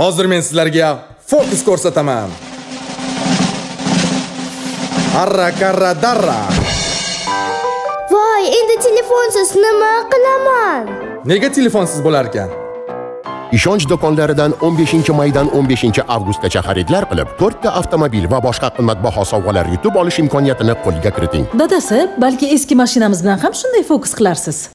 Hozir men sizlarga fokus ko'rsataman. Arra karra darra. Voy, endi telefonsiz nima qilaman? Nega telefonsiz bo'lar ekan? ishonch do'konlaridan 15-maydan 15-avgustgacha xaridlar qilib, 4 ta avtomobil va boshqa qimmatbaho sovg'alar yutib olish imkoniyatini qo'lga kiriting. Dadasi, balki eski mashinamiz bilan ham shunday fokus qilarsiz.